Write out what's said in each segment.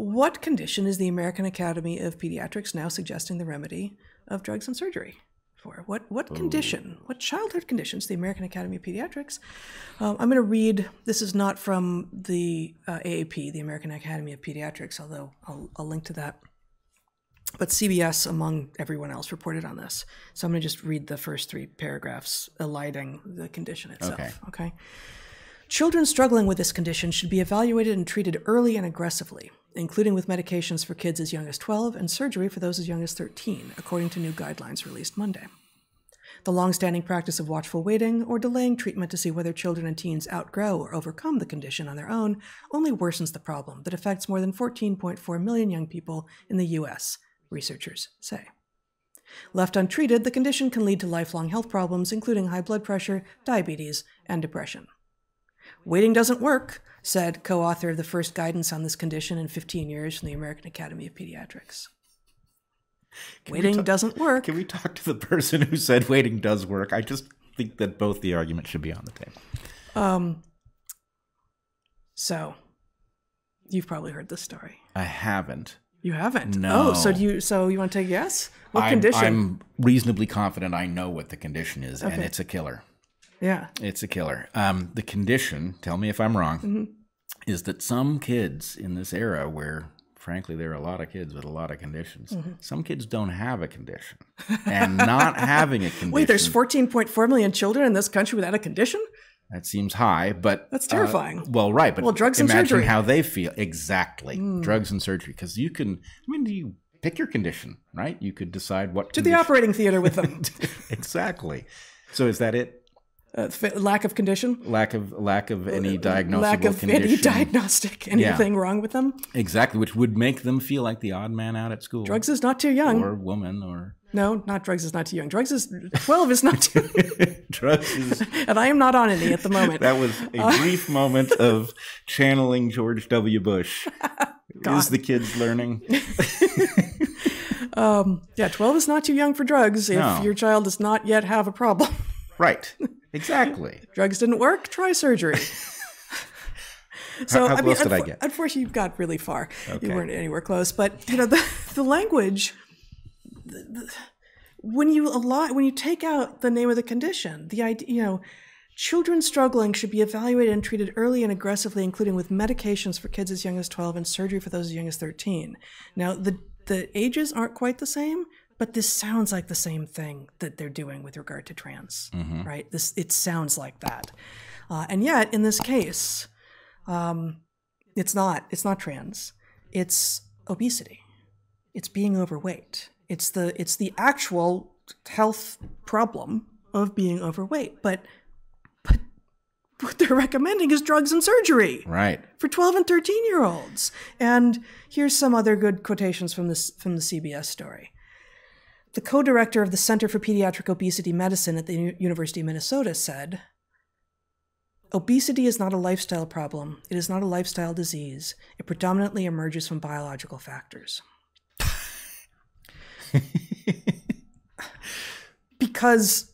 what condition is the American Academy of Pediatrics now suggesting the remedy of drugs and surgery for? What what condition? What childhood conditions? The American Academy of Pediatrics. Um, I'm going to read. This is not from the uh, AAP, the American Academy of Pediatrics, although I'll, I'll link to that. But CBS, among everyone else, reported on this. So I'm going to just read the first three paragraphs, eliding the condition itself. Okay. okay. Children struggling with this condition should be evaluated and treated early and aggressively, including with medications for kids as young as 12 and surgery for those as young as 13, according to new guidelines released Monday. The long-standing practice of watchful waiting or delaying treatment to see whether children and teens outgrow or overcome the condition on their own only worsens the problem that affects more than 14.4 million young people in the US, researchers say. Left untreated, the condition can lead to lifelong health problems, including high blood pressure, diabetes, and depression. Waiting doesn't work, said co author of the first guidance on this condition in 15 years from the American Academy of Pediatrics. waiting ta- doesn't work. Can we talk to the person who said waiting does work? I just think that both the arguments should be on the table. Um, so, you've probably heard this story. I haven't. You haven't? No. Oh, so do you? So you want to take a guess? What I'm, condition? I'm reasonably confident I know what the condition is, and it's a killer. Yeah. It's a killer. Um, the condition, tell me if I'm wrong, Mm-hmm. is that some kids in this era where, frankly, there are a lot of kids with a lot of conditions, Mm-hmm. some kids don't have a condition. And not having a condition, Wait, there's 14.4 million children in this country without a condition? that seems high, but That's uh, terrifying. well, right, but Well, drugs and imagine surgery. Hmm. how they feel. Exactly, drugs and surgery, because you can. I mean, you pick your condition, right? You could decide what To the operating theater with them. exactly. So is that it? Uh, lack of condition? Lack of lack of any diagnosable Uh, Lack of condition. any diagnostic, anything wrong with them? Exactly, which would make them feel like the odd man out at school. Drugs is not too young. or woman or no, not drugs is not too young. Drugs is 12 is not too drugs is And I am not on any at the moment. that was a brief moment of channeling George W. Bush. Is the kids learning? Um, yeah, 12 is not too young for drugs if No. your child does not yet have a problem. Right. Exactly. drugs didn't work, try surgery. so how I mean, close did I get? Unfortunately, you got really far. Okay. You weren't anywhere close. But you know, the the language. The, the, when you allow, when you take out the name of the condition, the idea, you know, children struggling should be evaluated and treated early and aggressively, including with medications for kids as young as 12 and surgery for those as young as 13. Now, the the ages aren't quite the same, but this sounds like the same thing that they're doing with regard to trans, right? This it sounds like that, uh, and yet in this case, um, it's not. It's not trans. It's obesity. It's being overweight. It's the it's the actual health problem of being overweight. But but what they're recommending is drugs and surgery Right. for 12 and 13 year olds. And here's some other good quotations from this from the CBS story. The co-director of the Center for Pediatric Obesity Medicine at the U- University of Minnesota said, Obesity is not a lifestyle problem. It is not a lifestyle disease. It predominantly emerges from biological factors. because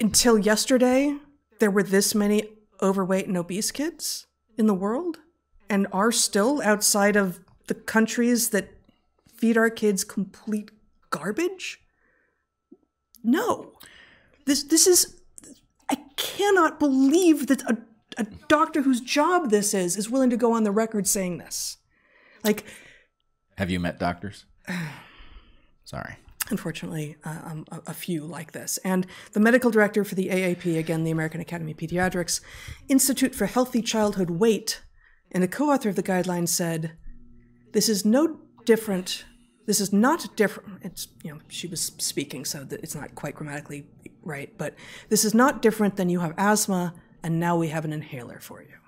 until yesterday, there were this many overweight and obese kids in the world and are still outside of the countries that feed our kids complete garbage? No. This this is I cannot believe that a, a doctor whose job this is is willing to go on the record saying this. Like Have you met doctors? Sorry. unfortunately, uh, um, a, a few like this. And the medical director for the AAP, again, the American Academy of Pediatrics, Institute for Healthy Childhood Weight, and a co author of the guidelines said, This is no different. This is not different. It's, you know, she was speaking, so that it's not quite grammatically right, but this is not different than you have asthma, and now we have an inhaler for you.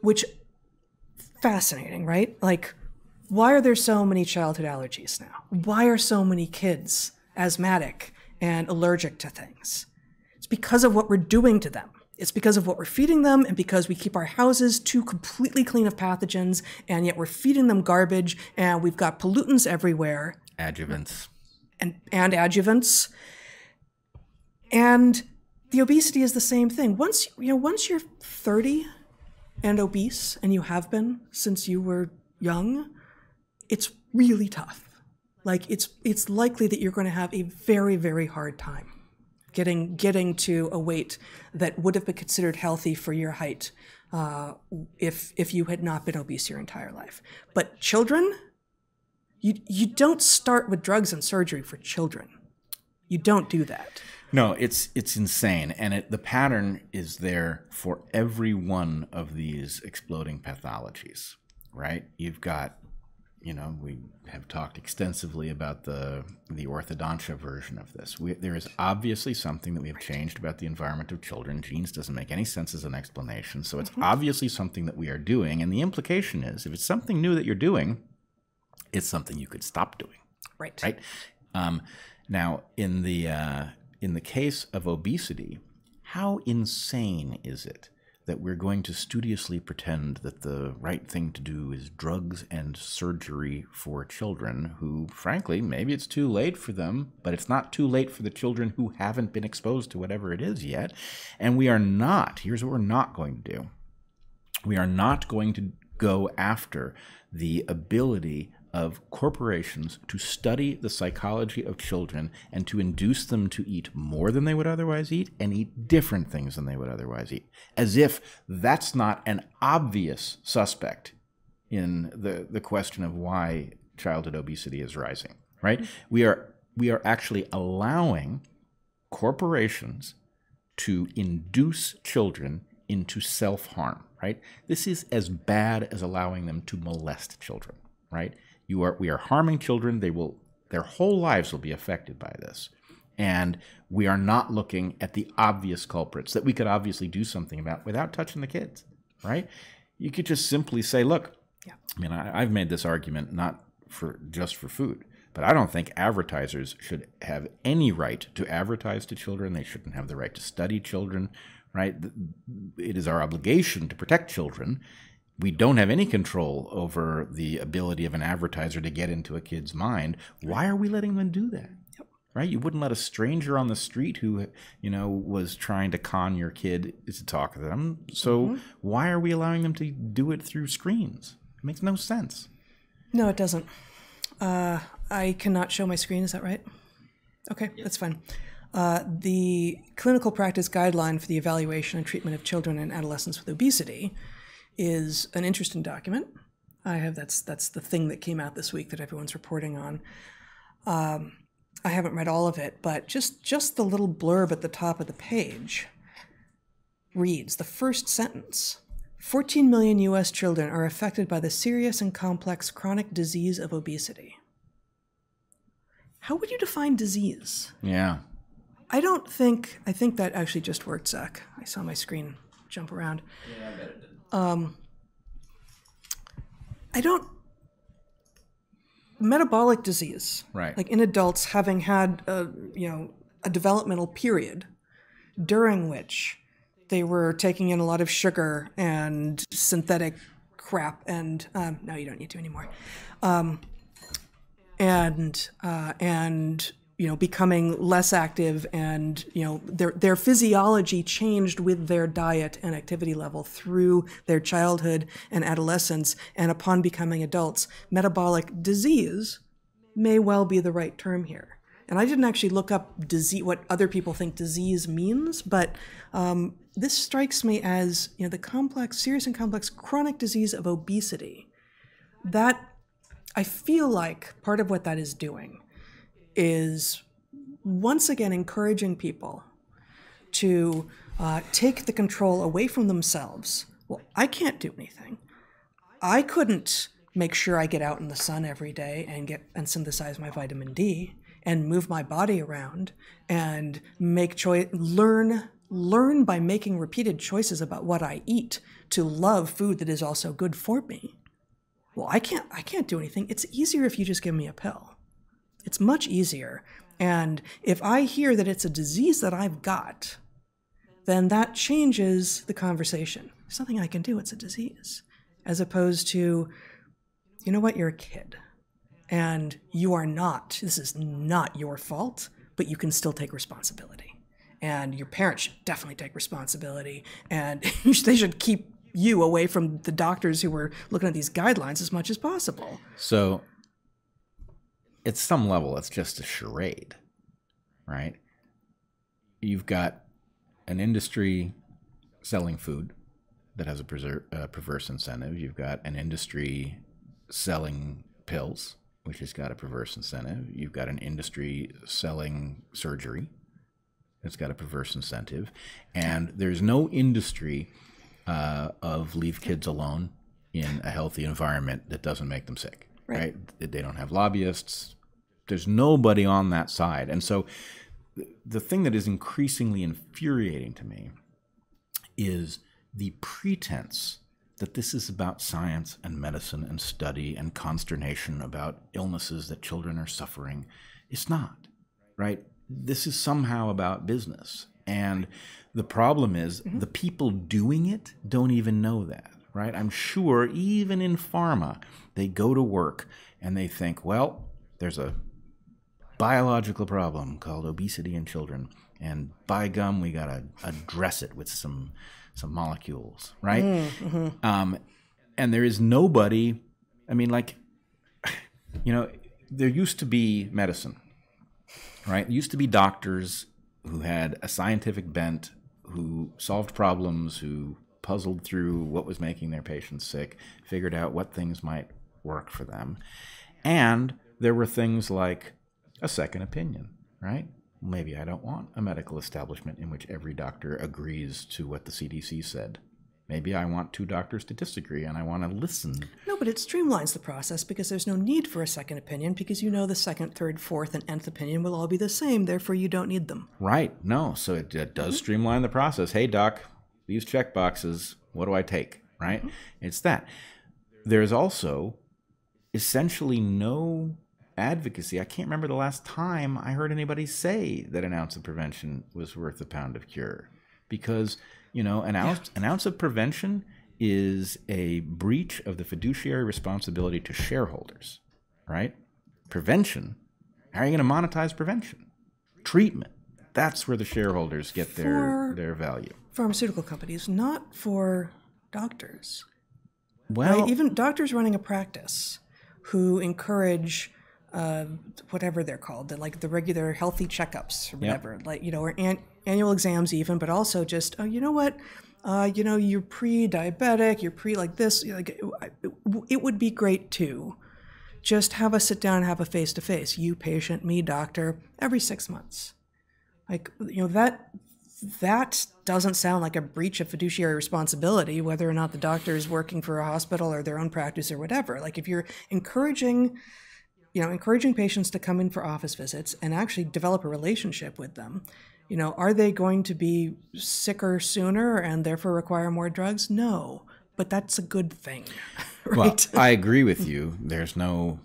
Which, fascinating, right? Like, why are there so many childhood allergies now? Why are so many kids asthmatic and allergic to things? It's because of what we're doing to them. It's because of what we're feeding them and because we keep our houses too completely clean of pathogens and yet we're feeding them garbage and we've got pollutants everywhere Adjuvants. and, and adjuvants. And the obesity is the same thing. Once you know, once you're 30, and obese, and you have been since you were young, it's really tough. Like it's it's likely that you're going to have a very very hard time getting getting to a weight that would have been considered healthy for your height uh, if if you had not been obese your entire life. But children, you you don't start with drugs and surgery for children. You don't do that. No, it's it's insane, and it, the pattern is there for every one of these exploding pathologies. Right? You've got you know, we have talked extensively about the the orthodontia version of this. We, there is obviously something that we have changed about the environment of children. Genes doesn't make any sense as an explanation, so it's mm-hmm. obviously something that we are doing. And the implication is, if it's something new that you're doing, it's something you could stop doing. Right. Right. Um, now, in the uh, in the case of obesity, how insane is it that we're going to studiously pretend that the right thing to do is drugs and surgery for children who, frankly, maybe it's too late for them, but it's not too late for the children who haven't been exposed to whatever it is yet. And we are not, here's what we're not going to do we are not going to go after the ability of corporations to study the psychology of children and to induce them to eat more than they would otherwise eat and eat different things than they would otherwise eat, as if that's not an obvious suspect in the, the question of why childhood obesity is rising, right? We are, we are actually allowing corporations to induce children into self harm, right? This is as bad as allowing them to molest children, right? You are we are harming children. They will their whole lives will be affected by this. And we are not looking at the obvious culprits that we could obviously do something about without touching the kids, right? You could just simply say, look, yeah. I mean, I, I've made this argument not for just for food, but I don't think advertisers should have any right to advertise to children. They shouldn't have the right to study children, right? It is our obligation to protect children we don't have any control over the ability of an advertiser to get into a kid's mind. Why are we letting them do that? Yep. Right? You wouldn't let a stranger on the street who, you know, was trying to con your kid to talk to them. So mm-hmm. why are we allowing them to do it through screens? It makes no sense. No, it doesn't. Uh, I cannot show my screen. Is that right? Okay, that's fine. Uh, the clinical practice guideline for the evaluation and treatment of children and adolescents with obesity is an interesting document. I have that's that's the thing that came out this week that everyone's reporting on. Um, I haven't read all of it, but just just the little blurb at the top of the page reads the first sentence. 14 million US children are affected by the serious and complex chronic disease of obesity. How would you define disease? Yeah. I don't think I think that actually just worked, Zach. I saw my screen jump around. Yeah, I bet it did um, I don't metabolic disease, right? Like in adults having had a you know a developmental period during which they were taking in a lot of sugar and synthetic crap, and um, no, you don't need to anymore. Um, and uh, and you know becoming less active and you know their their physiology changed with their diet and activity level through their childhood and adolescence and upon becoming adults. Metabolic disease may well be the right term here. And i didn't actually look up disease what other people think disease means but um, this strikes me as you know the complex serious and complex chronic disease of obesity. That i feel like part of what that is doing is once again encouraging people to uh, take the control away from themselves. Well, I can't do anything. I couldn't make sure I get out in the sun every day and get and synthesize my vitamin D and move my body around and make choice learn learn by making repeated choices about what I eat to love food that is also good for me. Well, I can't I can't do anything. It's easier if you just give me a pill. It's much easier. And if I hear that it's a disease that I've got, then that changes the conversation. Nothing I can do, it's a disease. As opposed to, you know what, you're a kid. And you are not, this is not your fault, but you can still take responsibility. And your parents should definitely take responsibility. And they should keep you away from the doctors who were looking at these guidelines as much as possible. So, at some level, it's just a charade, right? You've got an industry selling food that has a uh, perverse incentive. You've got an industry selling pills, which has got a perverse incentive. You've got an industry selling surgery that's got a perverse incentive. And there's no industry uh, of leave kids alone in a healthy environment that doesn't make them sick. Right. right? They don't have lobbyists. There's nobody on that side. And so the thing that is increasingly infuriating to me is the pretense that this is about science and medicine and study and consternation about illnesses that children are suffering. It's not, right? This is somehow about business. And the problem is mm-hmm. the people doing it don't even know that, right? I'm sure even in pharma, they go to work and they think, well, there's a biological problem called obesity in children. And by gum, we got to address it with some some molecules, right? Mm-hmm. Um, and there is nobody. I mean, like, you know, there used to be medicine, right? There used to be doctors who had a scientific bent, who solved problems, who puzzled through what was making their patients sick, figured out what things might work for them. And there were things like a second opinion, right? maybe I don't want a medical establishment in which every doctor agrees to what the CDC said. Maybe I want two doctors to disagree and I want to listen. No, but it streamlines the process because there's no need for a second opinion because you know the second, third, fourth, and nth opinion will all be the same. Therefore, you don't need them. Right. No. So it, it does mm-hmm. streamline the process. Hey, doc, these check boxes, what do I take? Right? Mm-hmm. It's that. There's also essentially no advocacy. I can't remember the last time I heard anybody say that an ounce of prevention was worth a pound of cure. Because, you know, an ounce, an ounce of prevention is a breach of the fiduciary responsibility to shareholders, right? Prevention, how are you going to monetize prevention? Treatment, that's where the shareholders get their, their value. Pharmaceutical companies, not for doctors. Well, right? even doctors running a practice who encourage uh, whatever they're called, the, like the regular healthy checkups or whatever, yep. like you know, or an- annual exams even, but also just oh, you know what, uh, you know, you're pre-diabetic, you're pre like this, like it, it would be great too. Just have a sit down and have a face to face, you patient, me doctor, every six months. Like you know that that doesn't sound like a breach of fiduciary responsibility, whether or not the doctor is working for a hospital or their own practice or whatever. Like if you're encouraging you know, encouraging patients to come in for office visits and actually develop a relationship with them. You know, are they going to be sicker sooner and therefore require more drugs? No, but that's a good thing. Right? Well, I agree with you. There's no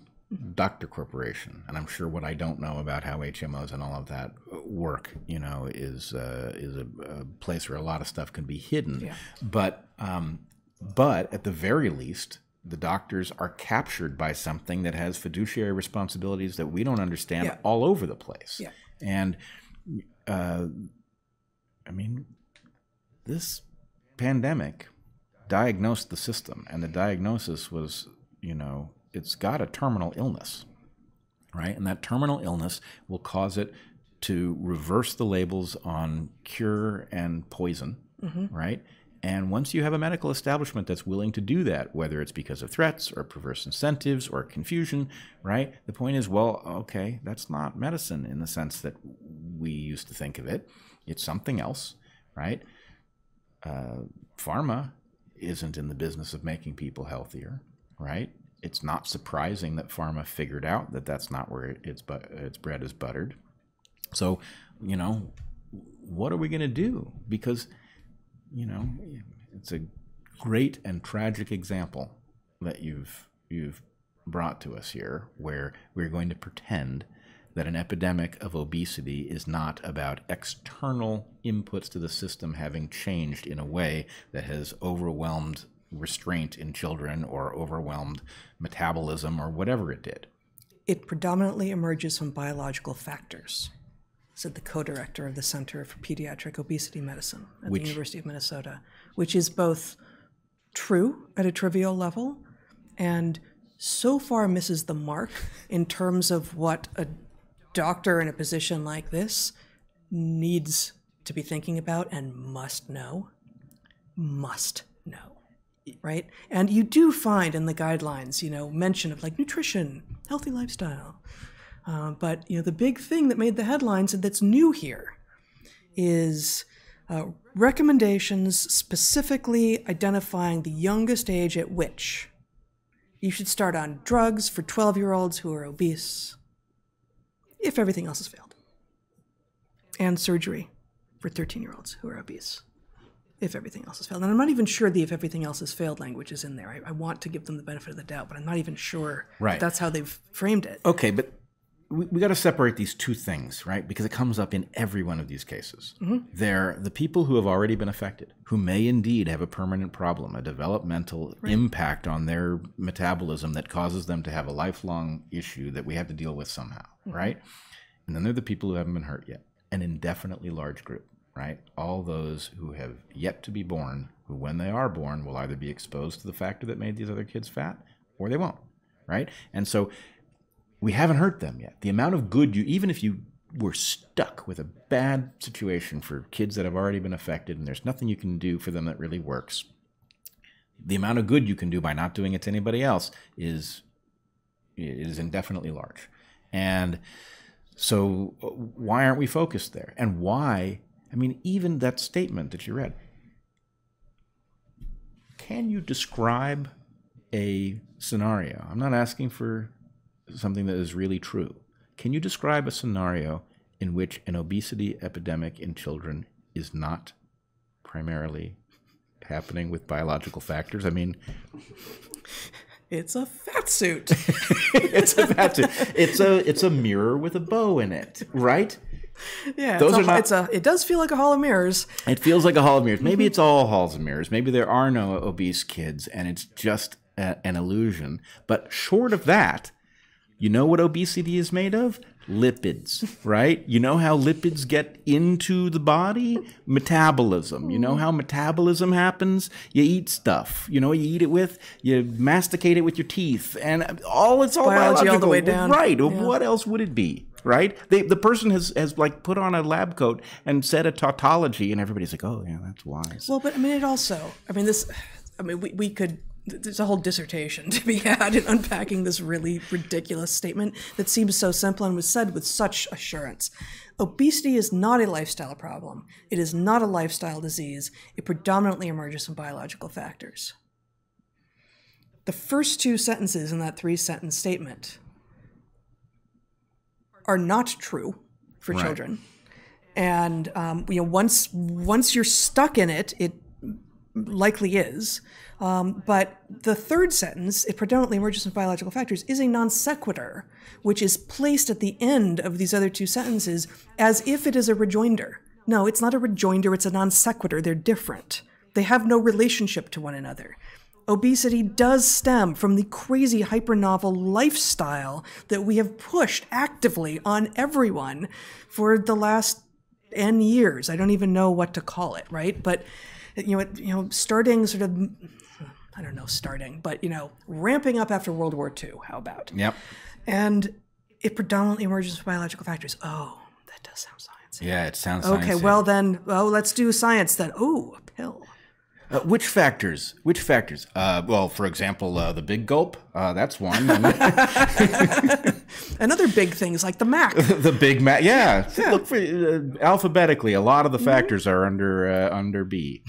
doctor corporation, and I'm sure what I don't know about how HMOs and all of that work, you know, is uh, is a, a, place where a lot of stuff can be hidden. Yeah. But um, but at the very least, the doctors are captured by something that has fiduciary responsibilities that we don't understand yeah. all over the place. Yeah. And uh, I mean, this pandemic diagnosed the system, and the diagnosis was, you know, it's got a terminal illness, right? And that terminal illness will cause it to reverse the labels on cure and poison, mm-hmm. right? And once you have a medical establishment that's willing to do that, whether it's because of threats or perverse incentives or confusion, right? The point is, well, okay, that's not medicine in the sense that we used to think of it. It's something else, right? Uh, pharma isn't in the business of making people healthier, right? It's not surprising that pharma figured out that that's not where its but its bread is buttered. So, you know, what are we going to do? Because you know, it's a great and tragic example that you've you've brought to us here, where we're going to pretend that an epidemic of obesity is not about external inputs to the system having changed in a way that has overwhelmed restraint in children or overwhelmed metabolism or whatever it did. It predominantly emerges from biological factors said the co-director of the Center for Pediatric Obesity Medicine at which, the University of Minnesota, which is both true at a trivial level and so far misses the mark in terms of what a doctor in a position like this needs to be thinking about and must know. Must know. Right? And you do find in the guidelines, you know, mention of like nutrition, healthy lifestyle. Uh, but, you know, the big thing that made the headlines and that's new here is uh, recommendations specifically identifying the youngest age at which you should start on drugs for 12 year olds who are obese if everything else has failed, and surgery for 13 year olds who are obese if everything else has failed. And I'm not even sure the if everything else has failed language is in there. I, I want to give them the benefit of the doubt, but I'm not even sure Right. that's how they've framed it. Okay, but we, we got to separate these two things, right? Because it comes up in every one of these cases. Mm-hmm. They're the people who have already been affected, who may indeed have a permanent problem, a developmental impact on their metabolism that causes them to have a lifelong issue that we have to deal with somehow, mm-hmm. right? And then there are the people who haven't been hurt yet, an indefinitely large group, right? All those who have yet to be born, who when they are born will either be exposed to the factor that made these other kids fat or they won't, right? And so we haven't hurt them yet. The amount of good you, even if you were stuck with a bad situation for kids that have already been affected and there's nothing you can do for them that really works, the amount of good you can do by not doing it to anybody else is is indefinitely large. And so why aren't we focused there? And why, I mean, even that statement that you read, can you describe a scenario? I'm not asking for something that is really true. Can you describe a scenario in which an obesity epidemic in children is not primarily happening with biological factors? I mean, It's a fat suit. it's a fact- it's a it's a mirror with a bow in it, right? Yeah, Those it's, a, not- it's a. It does feel like a hall of mirrors. It feels like a hall of mirrors. Maybe mm-hmm. it's all halls of mirrors. Maybe there are no obese kids and it's just a, an illusion. But short of that, you know what obesity is made of? Lipids, right? You know how lipids get into the body? Metabolism. You know how metabolism happens? You eat stuff. You know what you eat it with? You masticate it with your teeth. And all it's all Biology all the way down. Right. Yeah. What else would it be? Right? They, the person has, has like put on a lab coat and said a tautology, and everybody's like, oh, yeah, that's wise. Well, but I mean, it also. I mean, this. I mean, we, we could. There's a whole dissertation to be had in unpacking this really ridiculous statement that seems so simple and was said with such assurance. Obesity is not a lifestyle problem. It is not a lifestyle disease. It predominantly emerges from biological factors. The first two sentences in that three sentence statement are not true for Right. children. And um, you know, once once you're stuck in it, it likely is. Um, but the third sentence, it predominantly emerges from biological factors, is a non sequitur, which is placed at the end of these other two sentences as if it is a rejoinder. No, it's not a rejoinder, it's a non sequitur. They're different. They have no relationship to one another. Obesity does stem from the crazy hypernovel lifestyle that we have pushed actively on everyone for the last n years. I don't even know what to call it, right? But you know, it, you know, starting sort of, I don't know, starting, but you know, ramping up after World War II. How about? Yep. And it predominantly emerges from biological factors. Oh, that does sound science. Yeah, it sounds science. Okay, well then, oh, let's do science then. Oh, a pill. Uh, which factors? Which factors? Uh, well, for example, uh, the big gulp. Uh, that's one. Another big thing is like the Mac. the big ma Yeah. Look for uh, alphabetically. A lot of the factors are under uh, under B.